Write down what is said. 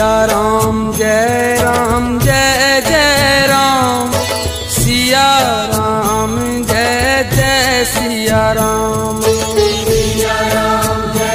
Siya Ram Jai Ram Jai Jai Ram Siya Ram Jai Jai Siya Ram